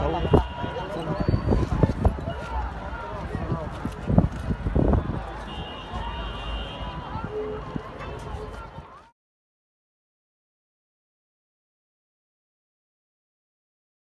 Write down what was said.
走。走